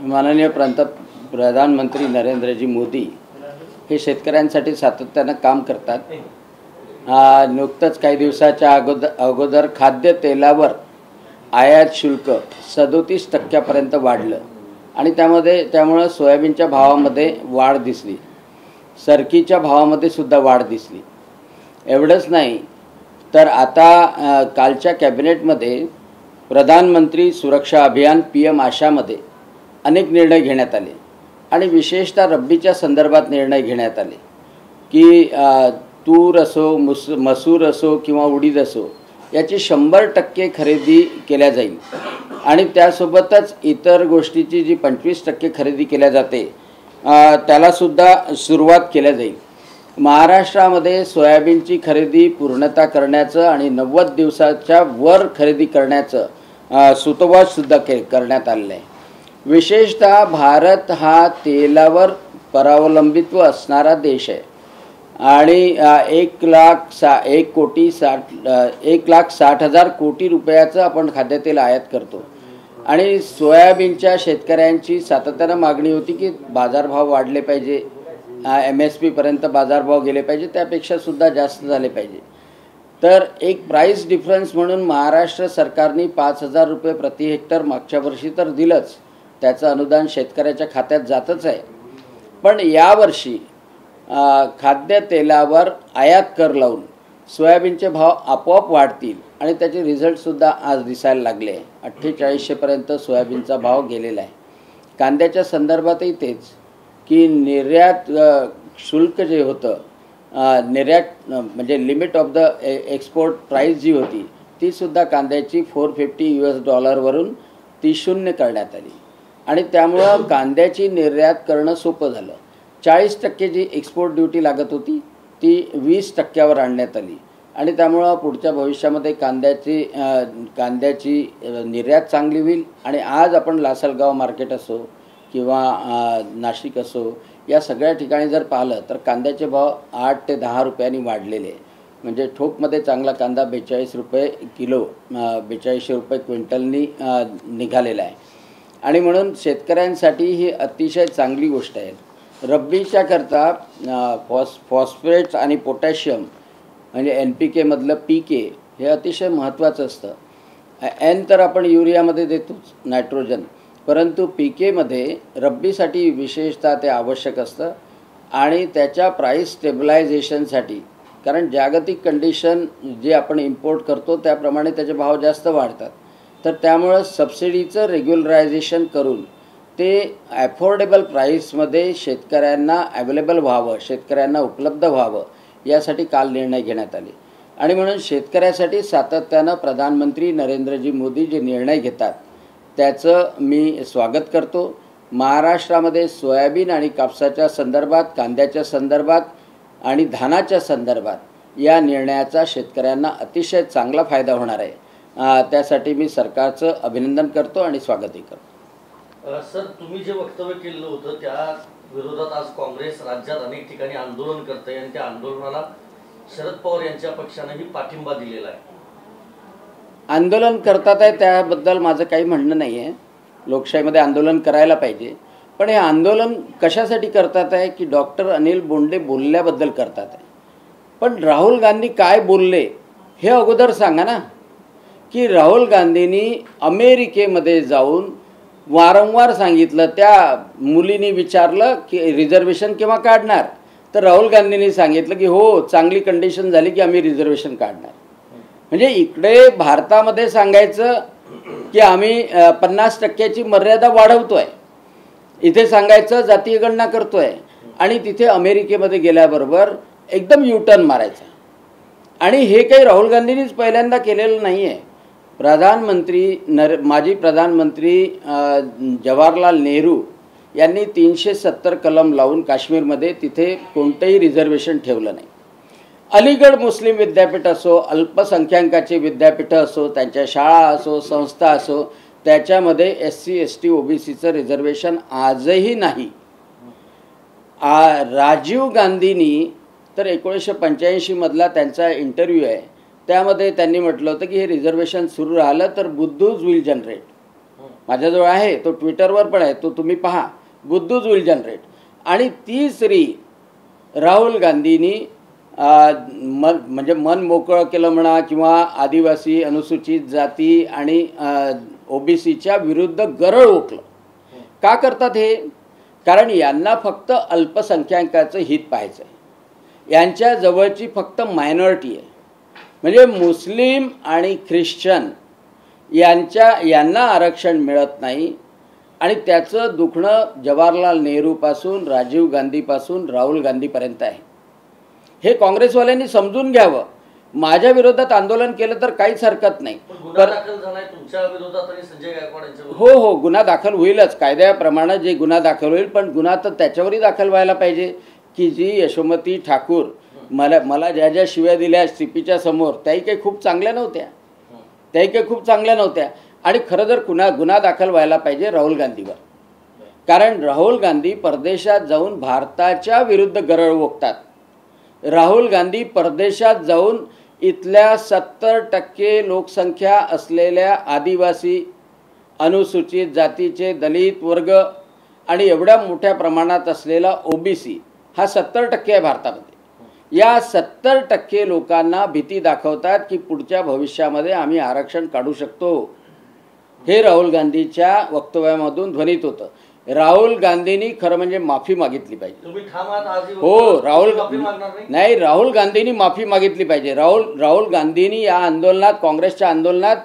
माननीय प्रांत प्रधानमंत्री नरेंद्रजी मोदी हे शेतकऱ्यांसाठी सातत्यानं काम करतात. नुकतंच काही दिवसाच्या अगोदर अगोदर खाद्यतेलावर आयात शुल्क सदोतीस टक्क्यापर्यंत वाढलं आणि त्यामध्ये त्यामुळं सोयाबीनच्या भावामध्ये वाढ दिसली. सरकीच्या भावामध्ये सुद्धा वाढ दिसली. एवढंच नाही तर आता कालच्या कॅबिनेटमध्ये प्रधानमंत्री सुरक्षा अभियान पी एम आशामध्ये अनेक निर्णय घेण्यात आले. आणि विशेषतः रब्बीच्या संदर्भात निर्णय घेण्यात आले. की तूर असो मुस मसूर असो किंवा उडीद असो याची शंभर टक्के खरेदी केल्या जाईल. आणि त्यासोबतच इतर गोष्टीची जी पंचवीस टक्के खरेदी केल्या जाते त्यालासुद्धा सुरुवात केल्या जाईल. महाराष्ट्रामध्ये सोयाबीनची खरेदी पूर्णता करण्याचं आणि नव्वद दिवसाच्या वर खरेदी करण्याचं अ, के करण्यात आलेलं आहे. विशेषतः भारत हा तेलावर परावलंबित्व असणारा देश आहे. आणि एक लाख सा एक कोटी साठ एक लाख साठ हजार कोटी रुपयाचं आपण खाद्यतेल आयात करतो. आणि सोयाबीनच्या शेतकऱ्यांची सातत्यानं मागणी होती की बाजारभाव वाढले पाहिजे. एम एस पीपर्यंत बाजारभाव गेले पाहिजे त्यापेक्षा सुद्धा जास्त झाले पाहिजे. तर एक प्राईस डिफरन्स म्हणून महाराष्ट्र सरकारने पाच हजार रुपये प्रति हेक्टर मागच्या वर्षी तर दिलंच. त्याचं अनुदान शेतकऱ्याच्या खात्यात जातच आहे. पण यावर्षी खाद्यतेलावर आयात कर लावून सोयाबीनचे भाव आपोआप वाढतील आणि त्याचे रिझल्टसुद्धा आज दिसायला लागले आहे. अठ्ठेचाळीसशेपर्यंत सोयाबीनचा भाव गेलेला आहे. कांद्याच्या संदर्भातही तेच की निर्यात शुल्क जे होतं निर्यात म्हणजे limit of the export price जी होती तीसुद्धा कांद्याची फोर फिफ्टी यू एस डॉलरवरून ती शून्य करण्यात आली. आणि त्यामुळं कांद्याची निर्यात करणं सोपं झालं. चाळीस टक्के जी एक्सपोर्ट ड्युटी लागत होती ती वीस टक्क्यावर आणण्यात आली. आणि त्यामुळं पुढच्या भविष्यामध्ये कांद्याची कांद्याची निर्यात चांगली होईल. आणि आज आपण लासलगाव मार्केट असो किंवा नाशिक असो या सगळ्या ठिकाणी जर पाहिलं तर कांद्याचे भाव आठ ते दहा रुपयांनी वाढलेले. आहे म्हणजे ठोकमध्ये चांगला कांदा बेचाळीस रुपये किलो बेचाळीसशे रुपये क्विंटलनी निघालेला आहे. आणि म्हणून शेतकऱ्यांसाठी ही अतिशय चांगली गोष्ट आहे. रब्बीच्या करता फॉस फॉस्फेट्स आणि पोटॅशियम म्हणजे एन पी केमधलं पी के हे अतिशय महत्त्वाचं असतं. एन तर आपण युरियामध्ये देतोच नायट्रोजन. परंतु पी केमध्ये रब्बीसाठी विशेषतः ते आवश्यक असतं आणि त्याच्या प्राईस स्टेबलायझेशनसाठी कारण जागतिक कंडिशन जे आपण इम्पोर्ट करतो त्याप्रमाणे त्याचे भाव जास्त वाढतात. तर त्यामुळं सबसिडीचं रेग्युलरायझेशन करून ते ॲफोर्डेबल प्राईसमध्ये शेतकऱ्यांना अवेलेबल व्हावं शेतकऱ्यांना उपलब्ध व्हावं यासाठी काल निर्णय घेण्यात आले. आणि म्हणून शेतकऱ्यासाठी सातत्यानं प्रधानमंत्री नरेंद्रजी मोदी जे निर्णय घेतात त्याचं मी स्वागत करतो. महाराष्ट्रामध्ये सोयाबीन आणि कापसाच्या संदर्भात कांद्याच्या संदर्भात आणि धानाच्या संदर्भात या निर्णयाचा शेतकऱ्यांना अतिशय चांगला फायदा होणार आहे. त्यासाठी मी सरकारचं अभिनंदन करतो आणि स्वागतही करतो. सर तुम्ही जे वक्तव्य केलेलं होतं त्या विरोधात आज काँग्रेस राज्यात अनेक ठिकाणी आंदोलन करत आहे आणि त्या आंदोलनाला शरद पवार यांच्या पक्षानेही पाठिंबा दिलेला आहे. आंदोलन करतात आहे त्याबद्दल माझं काही म्हणणं नाही आहे लोकशाहीमध्ये आंदोलन करायला पाहिजे. पण हे आंदोलन कशासाठी करतात आहे की डॉक्टर अनिल बोंडे बोलल्याबद्दल करतात आहे. पण राहुल गांधी काय बोलले हे अगोदर सांगा ना. की राहुल गांधींनी अमेरिकेमध्ये जाऊन वारंवार सांगितलं त्या मुलीने विचारलं की रिझर्वेशन केव्हा काढणार? तर राहुल गांधींनी सांगितलं की हो चांगली कंडिशन झाली की आम्ही रिझर्वेशन काढणार. म्हणजे इकडे भारतामध्ये सांगायचं की आम्ही पन्नास टक्क्याची मर्यादा वाढवतोय. इथे सांगायचं जातीय गणना करतोय. आणि तिथे अमेरिकेमध्ये गेल्याबरोबर एकदम युटर्न मारायचा. आणि हे काही राहुल गांधींनीच पहिल्यांदा केलेलं नाही आहे प्रधानमंत्री नर माजी प्रधानमंत्री जवाहरलाल नेहरू यांनी तीनशे सत्तर कलम लावून काश्मीरमध्ये तिथे कोणतंही रिझर्वेशन ठेवलं नाही. अलीगड मुस्लिम विद्यापीठ असो अल्पसंख्याकाची विद्यापीठं असो त्यांच्या शाळा असो संस्था असो त्याच्यामध्ये S C S T O B सीचं रिझर्वेशन आजही नाही. आ राजीव गांधींनी तर एकोणीसशे पंच्याऐंशीमधला त्यांचा इंटरव्ह्यू आहे. त्यामध्ये त्यांनी म्हटलं होतं की हे रिझर्वेशन सुरू राहिलं तर बुद्धूज विल जनरेट माझ्याजवळ आहे तो ट्विटरवर पण आहे तो तुम्ही पहा. बुद्धूज विल जनरेट आणि ती स्त्री राहुल गांधींनी मन म्हणजे मन मोकळं केलं म्हणा किंवा आदिवासी अनुसूचित जाती आणि ओबीसीच्या विरुद्ध गरळ ओकलं. का करतात हे? कारण यांना फक्त अल्पसंख्याकाचं हित पाहायचं आहे यांच्या जवळची फक्त मायनॉरिटी आहे. म्हणजे मुस्लिम आणि ख्रिश्चन यांच्या यांना आरक्षण मिळत नाही. आणि त्याचं दुखणं जवाहरलाल नेहरूपासून राजीव गांधीपासून राहुल गांधीपर्यंत आहे. हे काँग्रेसवाल्यांनी समजून घ्यावं. माझ्या विरोधात आंदोलन केलं तर काहीच हरकत नाही. पर. हो हो गुन्हा दाखल होईलच. कायद्याप्रमाणे जे गुन्हा दाखल होईल पण गुन्हा तर त्याच्यावरही दाखल व्हायला पाहिजे. की जी यशोमती ठाकूर मला मला ज्या ज्या शिव्या दिल्या सीपीच्या समोर त्याही काही खूप चांगल्या नव्हत्या. त्याही काही खूप चांगल्या नव्हत्या. आणि खरं जर गुन्हा गुन्हा दाखल व्हायला पाहिजे राहुल गांधीवर. कारण राहुल गांधी परदेशात जाऊन भारताच्या विरुद्ध गरळ ओकतात राहुल गांधी परदेशात जाऊन इथल्या सत्तर टक्के लोकसंख्या असलेल्या आदिवासी अनुसूचित जातीचे दलित वर्ग आणि एवढ्या मोठ्या प्रमाणात असलेला ओबीसी हा सत्तर टक्के आहे भारतामध्ये. या सत्तर टक्के लोकांना भीती दाखवतात की पुढच्या भविष्यामध्ये आम्ही आरक्षण काढू शकतो. हे राहुल गांधीच्या वक्तव्यामधून ध्वनित होतं. राहुल गांधींनी खरं म्हणजे माफी मागितली पाहिजे. हो राहुल नाही राहुल गांधींनी माफी मागितली पाहिजे. राहुल राहुल गांधींनी या आंदोलनात काँग्रेसच्या आंदोलनात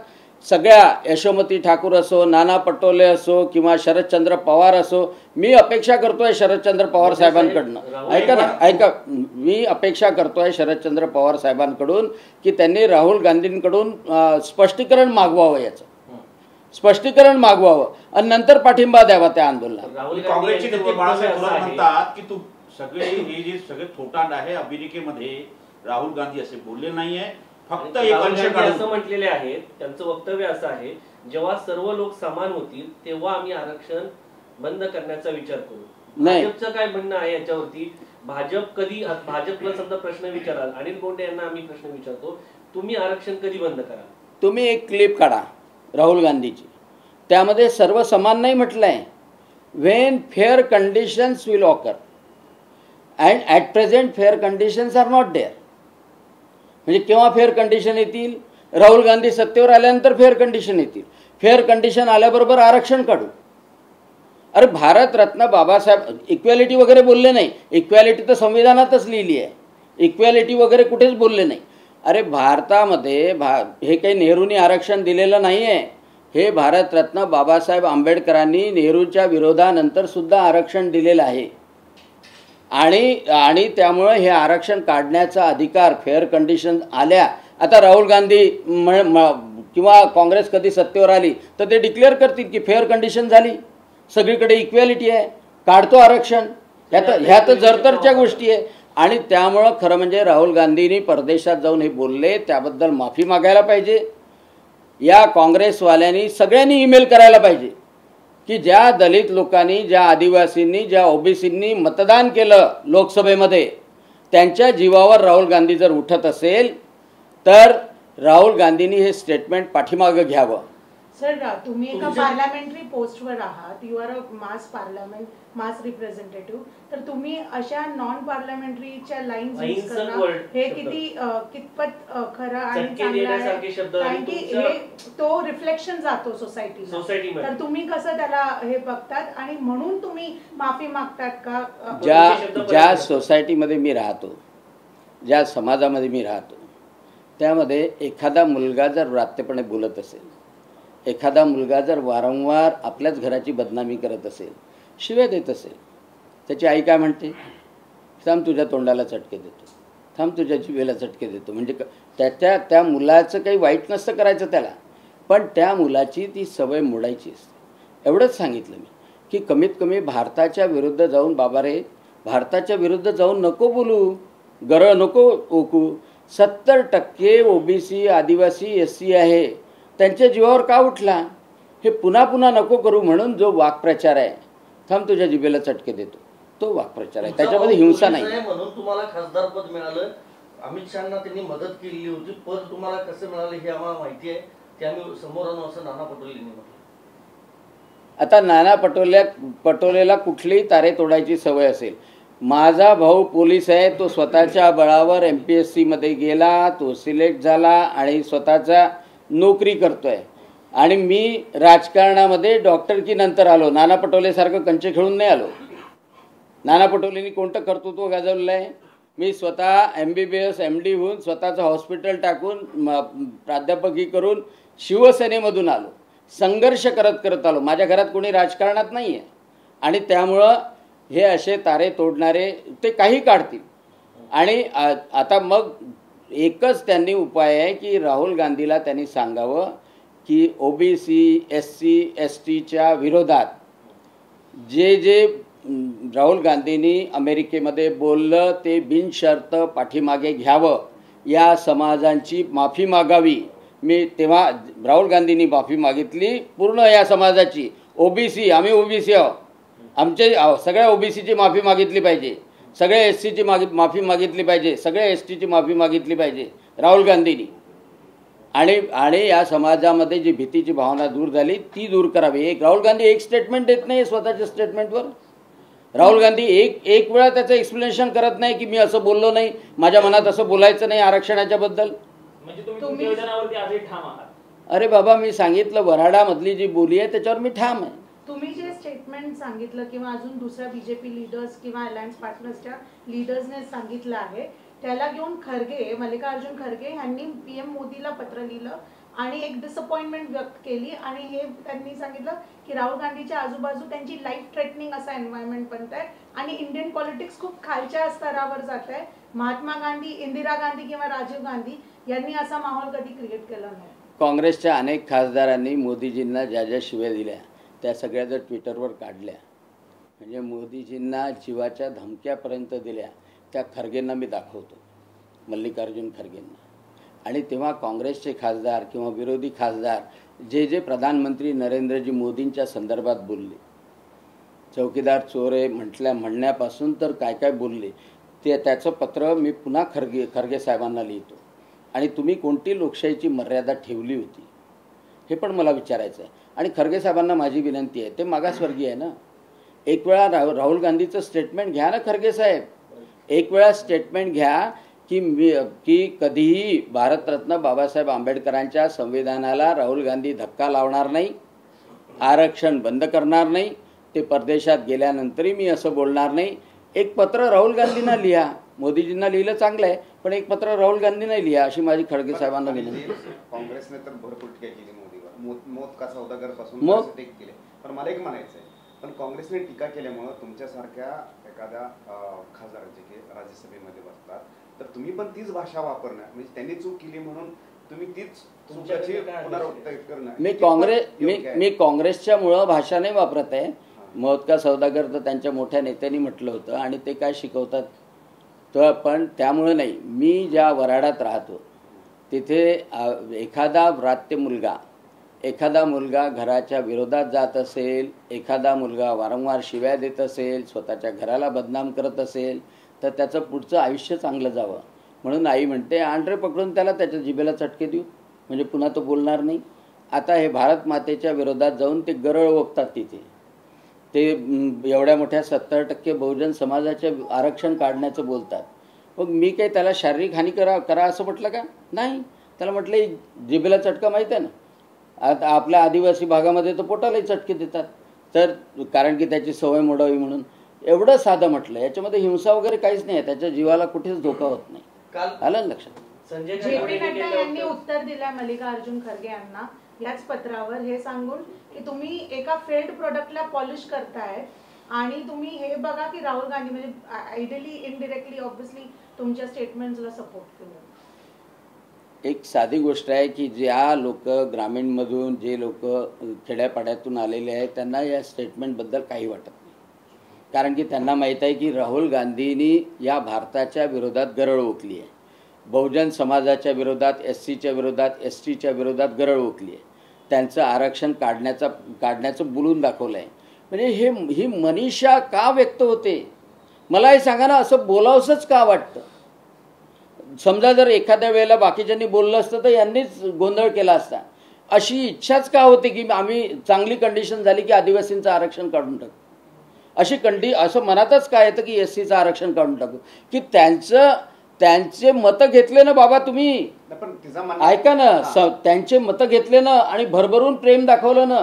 सगळ्या यशोमती ठाकूर असो नाना पटोले असो किंवा शरदचंद्र पवार असो मी अपेक्षा करतोय शरदचंद्र पवार साहेबांकडनं. ऐका ना ऐका मी अपेक्षा करतोय शरदचंद्र पवार साहेबांकडून की त्यांनी राहुल गांधींकडून स्पष्टीकरण मागवावं याचं. स्पष्टीकरण मागवावं. आणि नंतर पाठिंबा द्यावा त्या आंदोलनाला. राहुल आणि गांधी काँग्रेसचे यांचं नेते बाळासाहेब वक्तव्य थोरात असं आहे- म्हणतात की तू सगळे हे जे सगळे थोटांड आहे अमेरिकेमध्ये राहुल गांधी असे बोलले नाहीये. फक्त एक अंश असं म्हटलेले आहेत त्यांचं वक्तव्य असं आहे जेव्हा सर्व लोक समान होतील तेव्हा आम्ही आरक्षण बंद करण्याचा विचार करू. नाही. भाजपचं काय म्हणणं आहे याच्यावरती? भाजप कधी भाजपला समजा प्रश्न विचाराल अनिल बोंडे यांना आम्ही प्रश्न विचारतो तुम्ही आरक्षण कधी बंद कराल? तुम्ही एक क्लिप काढा राहुल गांधीची. त्यामध्ये सर्व समान नाही म्हटलं आहे when fair conditions will occur and at present fair conditions are not there म्हणजे केव्हा फेअर कंडिशन येतील? राहुल गांधी सत्तेवर आल्यानंतर फेअर कंडिशन येतील. फेअर कंडिशन आल्याबरोबर आरक्षण काढू. अरे भारतरत्न बाबासाहेब इक्वॅलिटी वगैरे बोलले नाही. इक्वॅलिटी तर संविधानातच लिहिली आहे. इक्वॅलिटी वगैरे कुठेच बोलले नाही. अरे भारतामध्ये भा हे काही नेहरूंनी आरक्षण दिलेलं नाही आहे हे भारतरत्न बाबासाहेब आंबेडकरांनी नेहरूच्या विरोधानंतर सुद्धा आरक्षण दिलेलं आहे. आणि आणि त्यामुळं हे आरक्षण काढण्याचा अधिकार फेअर कंडिशन आल्या. आता राहुल गांधी म- म- किंवा काँग्रेस कधी सत्तेवर आली तर ते डिक्लेअर करतील की फेअर कंडिशन झाली. सगळीकडे इक्वॅलिटी आहे. काढतो आरक्षण. ह्या तर ह्या तर जरतरच्या गोष्टी आहे. आणि त्यामुळं खरं म्हणजे राहुल गांधींनी परदेशात जाऊन हे बोलले त्याबद्दल माफी मागायला पाहिजे. या काँग्रेसवाल्यांनी सगळ्यांनी ईमेल करायला पाहिजे. की ज्या दलित लोकांनी ज्या आदिवासींनी ज्या ओबीसींनी मतदान केलं लोकसभेमध्ये त्यांच्या जीवावर राहुल गांधी जर उठत असेल तर राहुल गांधींनी हे स्टेटमेंट पाठीमागं घ्यावं. सर तुम्ही एका पार्लमेंटरी पोस्टवर आहात you are a mass parliament mass representative तर तुम्ही अशा नॉन पार्लमेंटरीच्या यूज करणं word हे. किती कितपत खरं आणि चांगलं कारण की हे तो रिफ्लेक्शन जातो सोसायटीमध्ये. तर तुम्ही कसं त्याला हे बघतात आणि म्हणून तुम्ही माफी मागतात का ज्या ज्या. सोसायटीमध्ये मी राहतो ज्या समाजामध्ये मी राहतो त्यामध्ये एखादा मुलगा जर व्रात्यपणे बोलत असेल एखादा मुलगा जर वारंवार आपल्याच घराची बदनामी करत असेल शिव्या देत असेल त्याची आई काय म्हणते? थांब तुझ्या तोंडाला चटके देतो. थांब तुझ्या जिभेला चटके देतो. म्हणजे क- त्याच्या त्या मुलाचं काही वाईट नसतं करायचं त्याला. पण त्या मुलाची ती सवय मोडायची असते. एवढंच सांगितलं मी की कमीत कमी भारताच्या विरुद्ध जाऊन बाबा रे भारताच्या विरुद्ध जाऊन नको बोलू. गरळ नको ओकू. सत्तर टक्के ओबीसी आदिवासी एस सी आहे. त्यांच्या जीवावर का उठला? हे पुन्हा पुन्हा नको करू म्हणून जो वाक्प्रचार आहे. थांब तुझ्या जिभेला चटके देतो. तो वाक्प्रचार आहे. त्याच्यामध्ये हिंसा नाही. म्हणून तुम्हाला खासदार पद मिळालं. अमित शहाना त्यांनी मदत केलेली होती. पद तुम्हाला कसं मिळालं हे आम्हाला माहिती आहे. ते आम्ही समोर आणू असं नाना पटोले म्हटलं. आता नाना पटोल्या पटोलेला कुठलीही तारे तोडायची सवय असेल. माझा भाऊ पोलीस आहे. तो स्वतःच्या बळावर एम पी एस सीमध्ये गेला. तो सिलेक्ट झाला आणि स्वतःचा नोकरी करतो आहे आणि मी राजकारणामध्ये डॉक्टर की नंतर आलो. नाना पटोलेसारखं कंचे खेळून नाही आलो. नाना पटोलेंनी कोणतं कर्तृत्व गाजवलेलं आहे? मी स्वतः M B B S M D होऊन स्वतःचं हॉस्पिटल टाकून म- प्राध्यापकी करून शिवसेनेमधून आलो. संघर्ष करत करत आलो. माझ्या घरात कोणी राजकारणात नाही आहे आणि त्यामुळं हे असे तारे तोडणारे ते काही काढतील. आणि आता मग एकच त्यांनी उपाय आहे की राहुल गांधीला त्यांनी सांगावं की O B C S C S टीच्या विरोधात जे जे राहुल गांधींनी अमेरिकेमध्ये बोललं ते बिनशर्त पाठीमागे घ्यावं. या समाजांची माफी मागावी. मी तेव्हा राहुल गांधींनी माफी मागितली पूर्ण या समाजाची. ओबीसी आम्ही ओबीसी आहोत. आमचे अहो, सगळ्या ओबीसीची माफी मागितली पाहिजे. सगळ्या एस सीची मागि माफी मागितली पाहिजे. सगळ्या एस टीची माफी मागितली पाहिजे. राहुल गांधींनी. आणि आणि या समाजामध्ये जी भीतीची भावना दूर झाली ती दूर करावी. एक राहुल गांधी एक स्टेटमेंट देत नाही स्वतःच्या स्टेटमेंटवर राहुल गांधी एक एक वेळा त्याचं एक्सप्लेनेशन करत नाही की मी असं बोललो नाही माझ्या मनात असं बोलायचं नाही आरक्षणाच्या बद्दल. म्हणजे अरे बाबा मी सांगितलं वऱ्हाडामधली जी बोली आहे त्याच्यावर मी ठाम आहे. तुम्ही जे स्टेटमेंट सांगितलं किंवा अजून दुसऱ्या बीजेपी लीडर्स किंवा अलायन्स पार्टनर्सच्या लिडर्सने सांगितलं आहे त्याला घेऊन खरगे मल्लिकार्जुन खरगे यांनी पीएम मोदीला पत्र लिहिलं आणि एक डिसअपॉइंटमेंट व्यक्त केली आणि हे त्यांनी सांगितलं की राहुल गांधीच्या आजूबाजू त्यांची लाईफ थ्रेटनिंग असा एन्व्हायरमेंट बनत आहे आणि इंडियन पॉलिटिक्स खूप खालच्या स्तरावर जात आहे. महात्मा गांधी इंदिरा गांधी किंवा राजीव गांधी यांनी असा माहोल कधी क्रिएट केला नाही. काँग्रेसच्या अनेक खासदारांनी मोदीजींना ज्या ज्या शिव्या दिल्या त्या सगळ्या जर ट्विटरवर काढल्या म्हणजे मोदीजींना जीवाच्या धमक्यापर्यंत दिल्या त्या खरगेंना मी दाखवतो मल्लिकार्जुन खरगेंना. आणि तेव्हा काँग्रेसचे खासदार किंवा विरोधी खासदार जे जे प्रधानमंत्री नरेंद्रजी मोदींच्या संदर्भात बोलले चौकीदार चोरे म्हटल्या म्हणण्यापासून तर काय काय बोलले ते त्याचं पत्र मी पुन्हा खरगे खरगे साहेबांना लिहितो. आणि तुम्ही कोणती लोकशाहीची मर्यादा ठेवली होती हे पण मला विचारायचं आहे आणि खरगे साहेबांना माझी विनंती आहे. ते मागासवर्गीय आहे ना. एक वेळा रा राहुल गांधीचं स्टेटमेंट घ्या ना खरगे साहेब. एक वेळा स्टेटमेंट घ्या की मी की कधीही भारतरत्न बाबासाहेब आंबेडकरांच्या संविधानाला राहुल गांधी धक्का लावणार नाही आरक्षण बंद करणार नाही ते परदेशात गेल्यानंतरही मी असं बोलणार नाही. एक पत्र राहुल गांधींना लिहा. मोदीजींना लिहिलं चांगलं आहे पण एक पत्र राहुल गांधींना लिहा अशी माझी खडगे साहेबांना विनंती काँग्रेसने तर भरपूर टीका केली. मोत मोत का सौदागरपासून टीका केले. पण मला एक म्हणायचं आहे पण काँग्रेसने टीका केल्यामुळं तुमच्यासारख्या एखाद्या अं, खासदारांचे की राज्यसभेमध्ये बसतात तर तुम्ही पण तीच भाषा वापरणं म्हणजे त्यांनी चूक केली म्हणून तुम्ही तीच चुकाची काय पुनरावृत्ती करणं मी काँग्रेस मी? मी काँग्रेसच्या मुळं भाषा नाही वापरत आहे. मोहत्का सौदागर तर त्यांच्या मोठ्या नेत्यांनी म्हटलं होतं आणि ते काय शिकवतात? तर पण त्यामुळं नाही. मी ज्या वराडात राहतो तिथे एखादा व्रात्य मुलगा एखादा मुलगा घराच्या विरोधात जात असेल एखादा मुलगा वारंवार शिव्या देत असेल स्वतःच्या घराला बदनाम करत असेल तर त्याचं पुढचं आयुष्य चांगलं जावं. म्हणून आई म्हणते आंड्रे पकडून त्याला त्याच्या जिभेला चटके देऊ. म्हणजे पुन्हा तो बोलणार नाही. आता हे भारत मातेच्या विरोधात जाऊन ते गरळ ओकतात तिथे. ते एवढ्या मोठ्या सत्तर टक्के बहुजन समाजाचे आरक्षण काढण्याचं बोलतात. मग मी काही त्याला शारीरिक हानी करा करा असं म्हटलं का? नाही. त्याला म्हटलं जिभेला चटका माहीत आहे ना. आता आपल्या आदिवासी भागामध्ये तर पोटालाही चटके देतात. तर कारण की त्याची सवय मोडावी म्हणून एवढं साधं म्हटलं याच्यामध्ये हिंसा वगैरे काहीच नाही त्याच्या जीवाला कुठेच धोका होत नाही. आलं लक्षात? संजय यांनी. उत्तर दिलंय मल्लिकार्जुन खरगे यांना याच पत्रावर हे सांगून की तुम्ही एका फेल्ड प्रोडक्टला पॉलिश करताय आणि तुम्ही हे बघा की राहुल गांधी म्हणजे आयडियली इनडिरेक्टली ऑब्विसली तुमच्या स्टेटमेंट्सला सपोर्ट केलं. एक साधी गोष्ट आहे की ज्या लोक ग्रामीणमधून जे लोक खेड्यापाड्यातून आलेले आहेत त्यांना या स्टेटमेंटबद्दल काही वाटत नाही. कारण की त्यांना माहीत आहे की राहुल गांधींनी या भारताच्या विरोधात गरळ ओकली आहे. बहुजन समाजाच्या विरोधात एस सीच्या विरोधात एस टीच्या विरोधात गरळ ओकली आहे. त्यांचं आरक्षण काढण्याचा काढण्याचं बोलून दाखवलं आहे. म्हणजे हे ही मनीषा का व्यक्त होते? मला हे सांगा ना असं बोलावंसंच का वाटतं? समजा जर एखाद्या वेळेला बाकीच्यांनी बोललं असतं तर यांनीच गोंधळ केला असता. अशी इच्छाच का होती की आम्ही चांगली कंडिशन झाली की आदिवासींचं आरक्षण काढून टाकू? अशी कंडी असं मनातच काय येतं की एस सीचं आरक्षण काढून टाकू? की त्यांचं त्यांचे मतं घेतले ना बाबा तुम्ही. ऐका ना त्यांचे मतं घेतले ना आणि भरभरून प्रेम दाखवलं ना.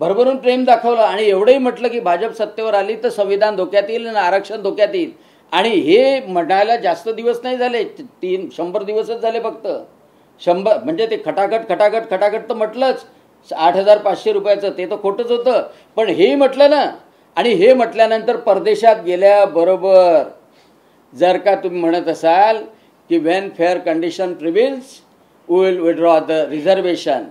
भरभरून प्रेम दाखवलं आणि एवढंही म्हटलं की भाजप सत्तेवर आली तर संविधान धोक्यात येईल आणि आरक्षण धोक्यात येईल. आणि हे म्हणायला जास्त दिवस नाही झाले तीन शंभर दिवसच झाले फक्त. शंभर म्हणजे ते खटाखट खटाखट खटाखट तर म्हटलंच आठ हजार पाचशे रुपयाचं ते तर खोटंच होतं. पण हे म्हटलं ना आणि हे म्हटल्यानंतर परदेशात गेल्याबरोबर जर का तुम्ही म्हणत असाल की when fair condition prevails will withdraw the reservation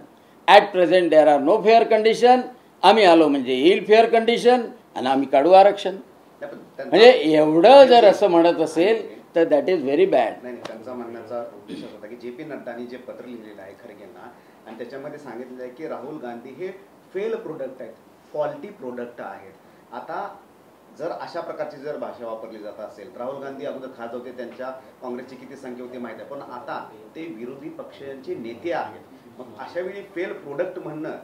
at present there are no fair condition आम्ही आलो म्हणजे येईल फेअर कंडिशन आणि आम्ही काढू आरक्षण. म्हणजे एवढं जर असं म्हणत असेल तर दॅट इज व्हेरी बॅड नाही त्यांचा म्हणण्याचा उद्देश होता की जे पी नड्डांनी जे पत्र लिहिलेलं आहे खरगेंना आणि त्याच्यामध्ये सांगितलेलं आहे की राहुल गांधी हे फेल प्रोडक्ट आहेत फॉल्टी प्रोडक्ट आहेत. आता जर अशा प्रकारची जर भाषा वापरली जात असेल राहुल गांधी अगोदर खात होते त्यांच्या काँग्रेसची किती संख्या होती माहिती आहे पण आता ते विरोधी पक्षांचे नेते आहेत. मग अशा वेळी फेल प्रोडक्ट म्हणणं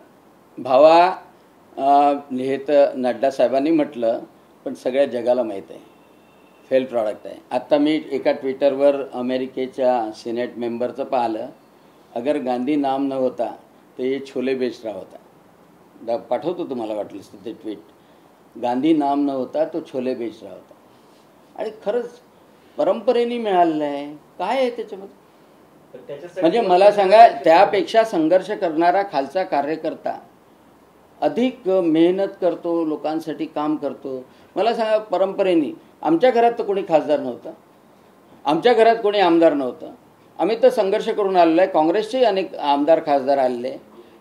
भावा हे तर नड्डा साहेबांनी म्हटलं पण सगळ्या जगाला माहीत आहे. फेल प्रॉडक्ट आहे. आत्ता मी एका ट्विटरवर अमेरिकेच्या सिनेट मेंबरचं पाहिलं. अगर गांधी नाम न होता तर हे छोले बेच रहा होता. दा पाठवतो तुम्हाला वाटलंच तर ते ट्विट गांधी नाम न होता तो छोले बेच रहा होता. आणि खरंच परंपरेने मिळालेलं आहे. काय आहे त्याच्यामध्ये? म्हणजे मला सांगा त्यापेक्षा संघर्ष करणारा खालचा कार्यकर्ता अधिक मेहनत करतो लोकांसाठी काम करतो. मला सांगा परंपरेने आमच्या घरात तर कोणी खासदार नव्हतं. आमच्या घरात कोणी आमदार नव्हतं. आम्ही तर संघर्ष करून आलेलो आहे. काँग्रेसचेही अनेक आमदार खासदार आलेले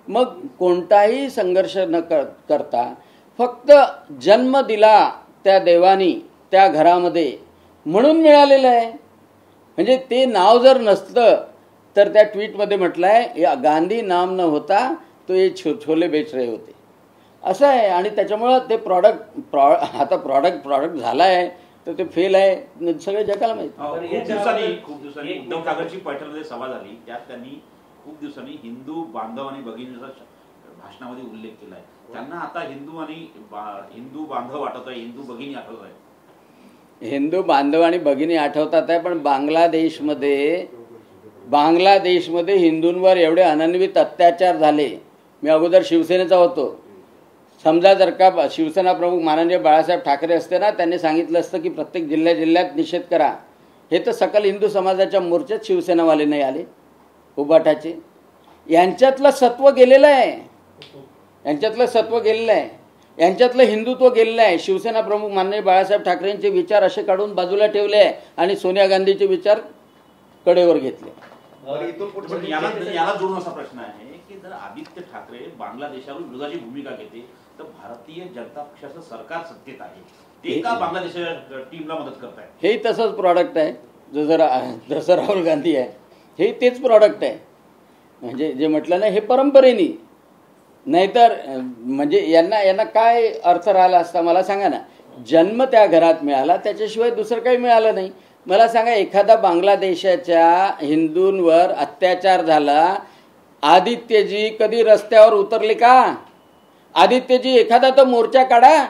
मग कोणताही संघर्ष न कर करता फक्त जन्म दिला त्या देवानी त्या घरामध्ये म्हणून मिळालेलं आहे. म्हणजे ते नाव जर नसतं तर त्या ट्विटमध्ये म्हटलं आहे गांधी नाम न होता तो हे छो छोले बेच रहे होते. असं आहे. आणि त्याच्यामुळं ते प्रॉडक्ट प्रॉ आता प्रॉडक्ट प्रॉडक्ट झाला आहे तर ते फेल आहे. सगळ्या जगाला माहिती. पण खूप दिवसांनी उद्धव. ठाकरेंची पैठणमध्ये सभा झाली. त्यात त्यांनी खूप दिवसांनी हिंदू बांधव आणि भगिनीचा भाषणामध्ये उल्लेख केलाय. त्यांना आता हिंदू आणि हिंदू बांधव आठवत आहे हिंदू भगिनी आठवत आहे हिंदू बांधव आणि भगिनी आठवतात आहे पण बांगलादेशमध्ये बांगलादेशमध्ये हिंदूंवर एवढे अनन्वित अत्याचार झाले. मी अगोदर शिवसेनेचा होतो. समजा जर का शिवसेना प्रमुख माननीय बाळासाहेब ठाकरे असते ना त्यांनी सांगितलं असतं की प्रत्येक जिल्ह्या जिल्ह्यात निषेध करा. हे तर सकल हिंदू समाजाच्या मोर्चात शिवसेनावाले नाही आले उबाटाचे. यांच्यातलं सत्व गेलेलं आहे. यांच्यातलं सत्व गेलेलं आहे. यांच्यातलं हिंदुत्व गेलेलं आहे. शिवसेना प्रमुख माननीय बाळासाहेब ठाकरेंचे विचार असे काढून बाजूला ठेवले आहे आणि सोनिया गांधीचे विचार कडेवर घेतले. याला याला जोडून असा प्रश्न आहे की जर आदित्य ठाकरे बांगलादेशावर विरोधाची भूमिका घेते तर भारतीय जनता पक्षाचं सरकार सत्तेत आहे. ते का बांगलादेशाच्या टीमला मदत करताय? हेही तसंच प्रॉडक्ट आहे. जसं जसं राहुल गांधी आहे हे तेच प्रॉडक्ट आहे. म्हणजे जे म्हटलं ना हे परंपरेने. नाहीतर म्हणजे यांना यांना काय अर्थ राहिला असता मला सांगा ना. जन्म त्या घरात मिळाला त्याच्याशिवाय दुसरं काही मिळालं नाही. मला सांगा एखादा बांगलादेशाच्या हिंदूंवर अत्याचार झाला आदित्यजी कधी रस्त्यावर उतरले का? आदित्यजी एखादा तर मोर्चा काढा.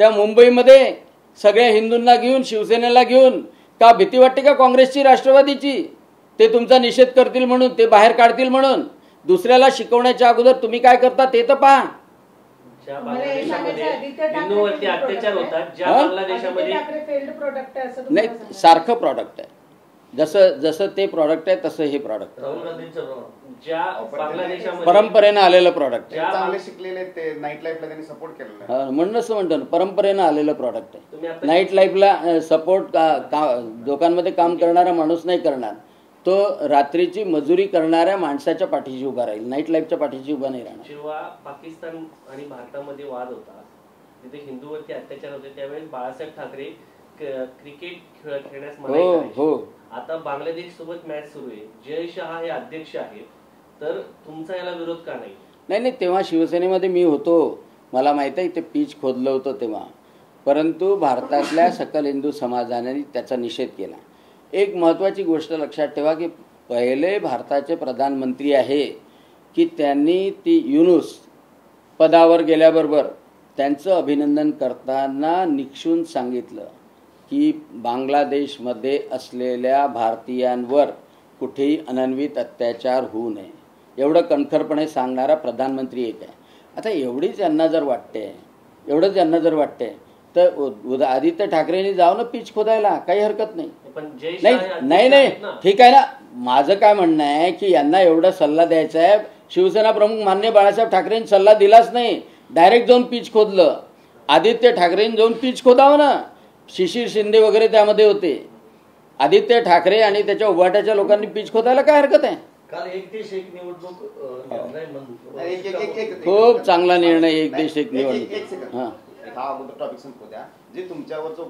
त्या मुंबईमध्ये सगळ्या हिंदूंना घेऊन शिवसेनेला घेऊन का भीती वाटते का काँग्रेसची राष्ट्रवादीची? ते तुमचा निषेध करतील म्हणून ते बाहेर काढतील म्हणून. दुसऱ्याला शिकवण्याच्या अगोदर तुम्ही काय करता ते तर पहा. हिंदूवरती अत्याचार होतात ज्या हा? बांगलादेशामध्ये नाही. सारखं प्रॉडक्ट आहे. जसं जसं ते प्रॉडक्ट आहे तसं हे प्रॉडक्ट राहुल गांधींचं प्रमाण. ज्या पण बांगलादेशामध्ये परंपरेनं आलेलं प्रॉडक्ट ज्या- चांगले शिकलेले ते नाईट लाईफला त्यांनी सपोर्ट केलेला आहे. आहे म्हणूनच म्हणतो ना परंपरेनं आलेलं प्रॉडक्ट तुम्ही आहे आता- नाईट लाईफला सपोर्ट का लोकांमध्ये काम करणारा माणूस नाही करणार. तो रात्रीची मजुरी करणाऱ्या माणसाच्या पाठीशी उभा राहील. नाईट लाईफच्या पाठीशी उभा नाही राहणार. जेव्हा पाकिस्तान आणि भारतामध्ये वाद होता तिथे हिंदूवरती अत्याचार होते त्यावेळेस बाळासाहेब ठाकरे क्रिकेट खेळ खेळण्यास मनाई हो करायचे. हो. आता बांगलादेश सोबत मॅच सुरू आहे. जय शहा हे अध्यक्ष आहेत. तर तुमचा याला विरोध का नाही? नाही नाही तेव्हा शिवसेनेमध्ये मी होतो. मला माहीत आहे ते पीच खोदलं होतं तेव्हा. परंतु भारतातल्या सकल हिंदू समाजाने त्याचा निषेध केला. एक महत्त्वाची गोष्ट लक्षात ठेवा की पहिले भारताचे प्रधानमंत्री आहे की त्यांनी ती युनुस पदावर गेल्याबरोबर त्यांचं अभिनंदन करताना निक्षून सांगितलं. की बांगलादेशमध्ये असलेल्या भारतीयांवर कुठेही अनन्वित अत्याचार होऊ नये. एवढं कणखरपणे सांगणारा प्रधानमंत्री एक आहे. आता एवढीच यांना जर वाटते एवढंच यांना जर वाटते तर उदा आदित्य ठाकरेंनी जाऊ ना पीच खोदायला काही हरकत नाही. नाही नाही. ठीक आहे ना. माझं काय म्हणणं आहे की यांना एवढा सल्ला द्यायचा आहे. शिवसेना प्रमुख मान्य बाळासाहेब ठाकरेंनी सल्ला दिलाच नाही. डायरेक्ट जाऊन पीच खोदलं. आदित्य ठाकरेंनी जाऊन पीच खोदावं ना. शिशिर शिंदे वगैरे त्यामध्ये होते. आदित्य ठाकरे आणि त्याच्या उभाट्याच्या लोकांनी पीच खोदायला काय हरकत आहे? काल एक देश एक निवडणूक अ, निर्णय मंजूर- नाही, एक- एक- एक- एक- खूप चांगला निर्णय एक देश एक निवडणूक. हां. हा अगोदर टॉपिक संपू द्या. जे तुमच्यावर जो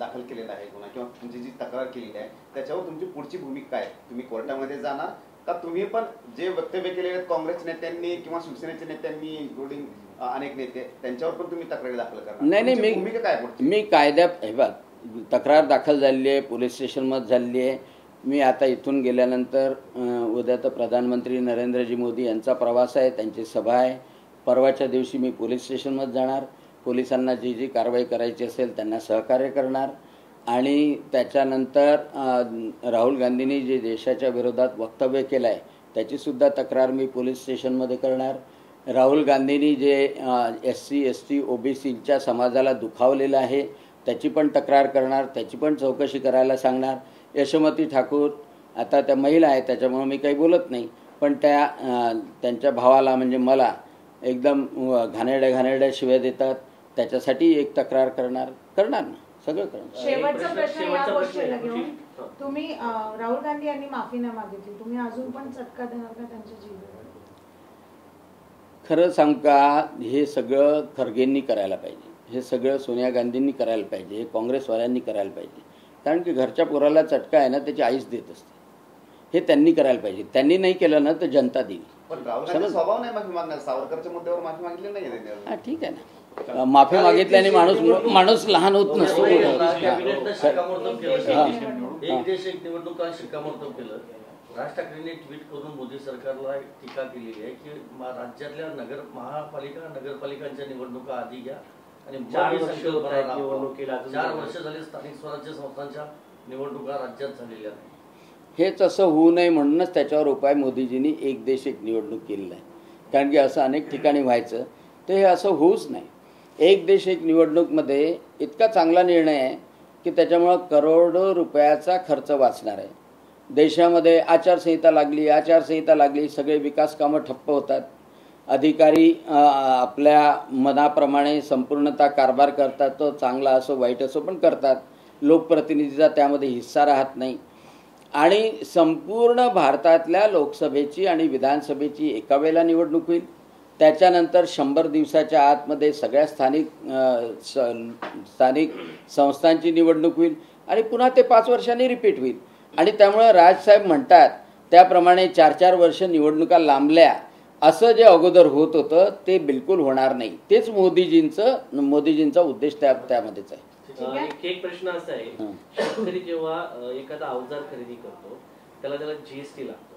दाखल केलेला आहे गुन्हा किंवा तुमची जी तक्रार केलेली आहे त्याच्यावर तुमची पुढची भूमिका काय? तुम्ही कोर्टामध्ये जाणार का तुम्ही पण जे वक्तव्य केलेले आहेत काँग्रेस नेत्यांनी किंवा शिवसेनेच्या नेत्यांनी इन्क्लुडिंग अनेक नेते त्यांच्यावर पण तुम्ही तक्रारी दाखल करणार. नाही नाही तुमची भूमिका काय मी? मी कायद्यात हे बघ तक्रार दाखल झालेली आहे पोलीस स्टेशनमध्ये झालेली आहे मी आता इथून गेल्यानंतर उद्या तर प्रधानमंत्री नरेंद्रजी मोदी यांचा प्रवास आहे त्यांची सभा आहे. परवाच्या दिवशी मी पोलीस स्टेशनमध्ये जाणार. पोलिसांना जी जी कारवाई करायची असेल त्यांना सहकार्य करणार. आणि त्याच्यानंतर राहुल गांधींनी जे देशाच्या विरोधात वक्तव्य केलं आहे त्याचीसुद्धा तक्रार मी पोलीस स्टेशनमध्ये करणार. राहुल गांधींनी जे S C S T O B सीच्या समाजाला दुखावलेलं आहे त्याची पण तक्रार करणार त्याची पण चौकशी करायला सांगणार. यशोमती ठाकूर आता त्या महिला आहेत त्याच्यामुळे मी काही बोलत नाही पण त्या त्यांच्या भावाला म्हणजे मला एकदम घाणेरड्या घाणेरड्या शिव्या देतात. त्याच्यासाठी एक तक्रार करणार करणार ना सगळं करणार शेवटचा प्रश्न- या गोष्टीला. घेऊन हा. तुम्ही अं, राहुल गांधी यांनी माफी नाही मागितली तुम्ही अजून पण चटका देणार का त्यांच्या खरं सांग का हे सगळं खरगेंनी करायला पाहिजे. हे सगळं सोनिया गांधींनी करायला पाहिजे हे काँग्रेसवाल्यांनी करायला पाहिजे. कारण की घरच्या पोराला चटका आहे ना त्याची आईच देत असते. हे त्यांनी करायला पाहिजे. त्यांनी नाही केलं ना तर जनता देईल. पण राहुल गांधी समज- स्वभाव नाही माफी मागणार. सावरकरच्या मुद्द्यावर माफी मागितली नाही त्यांनी हा ठीक आहे ना. माफी मागितल्याने माणूस माणूस लहान होत नसतो. कॅबिनेटनं हा. शिक्कामोर्तब हा. केलं. एक देश एक निवडणूक काल. शिक्कामोर्तब केलं राज ठाकरेंनी ट्विट करून मोदी सरकारला एक टीका केलेली आहे की मा- राज्यातल्या नगर महापालिका नगरपालिकांच्या निवडणुका आधी घ्या आणि चार ही वर्ष झाली स्थानिक स्वराज्य संस्थांच्या निवडणुका राज्यात झालेल्या हेच असं होऊ नये म्हणूनच त्याच्यावर उपाय मोदीजींनी एक देश एक निवडणूक केलेला आहे. कारण की असं अनेक ठिकाणी व्हायचं. तर हे असं होऊच नाही. एक देश एक निवडणूकमध्ये इतका चांगला निर्णय आहे की त्याच्यामुळं करोडो रुपयाचा खर्च वाचणार आहे. देशामध्ये आचारसंहिता लागली आचारसंहिता लागली सगळे विकास कामं ठप्प होतात. अधिकारी आपल्या मनाप्रमाणे संपूर्णता कारभार करतात तो चांगला असो वाईट असो पण करतात. लोकप्रतिनिधीचा त्यामध्ये हिस्सा राहत नाही. आणि संपूर्ण भारतातल्या लोकसभेची आणि विधानसभेची एका वेळेला निवडणूक होईल. त्याच्यानंतर शंभर दिवसाच्या आतमध्ये सगळ्या स्थानिक स- स्थानिक संस्थांची निवडणूक होईल आणि पुन्हा ते पाच वर्षांनी रिपीट होईल. आणि त्यामुळं राजसाहेब म्हणतात त्याप्रमाणे चार चार वर्ष निवडणुका लांबल्या असं जे अगोदर होत होतं ते बिलकुल होणार नाही. तेच मोदीजींचं मोदीजींचा उद्देश त्या त्यामध्येच आहे. एक एक प्रश्न असा आहे. शेतकरी जेव्हा एखादा अवजार खरेदी करतो त्याला त्याला जीएसटी लागतो.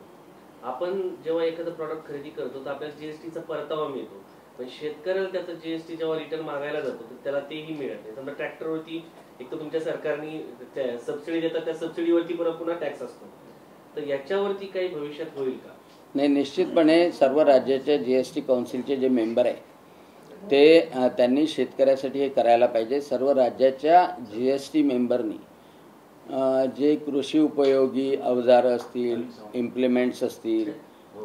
आपण जेव्हा एखादं प्रॉडक्ट खरेदी करतो तर आपल्याला जीएसटीचा परतावा मिळतो. पण शेतकऱ्याला त्याचं जीएसटी जेव्हा रिटर्न मागायला जातो तर त्याला तेही मिळत नाही. समजा ट्रॅक्टरवरती एक तर तुमच्या सरकारने सबसिडी देतात त्या सबसिडीवरती परत पुन्हा टॅक्स असतो. तर याच्यावरती काही भविष्यात होईल का? नाही निश्चितपणे सर्व राज्याच्या जी एस टी काउन्सिलचे जे मेंबर आहे ते त्यांनी शेतकऱ्यासाठी हे करायला पाहिजे. सर्व राज्याच्या जी एस टी मेंबरनी जे कृषी उपयोगी अवजारं असतील इम्प्लिमेंट्स असतील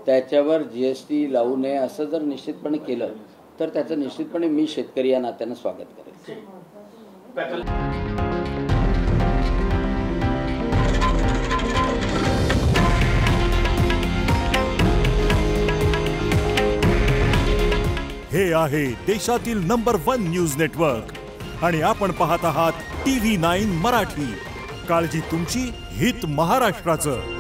त्याच्यावर जी एस टी लावू नये असं जर निश्चितपणे केलं तर त्याचं निश्चितपणे मी शेतकरी या नात्यानं स्वागत करेन. हे आहे देशातील नंबर वन न्यूज नेटवर्क आणि आपण पाहत आहात टी व्ही नाईन मराठी. काळजी तुमची हित महाराष्ट्राचं.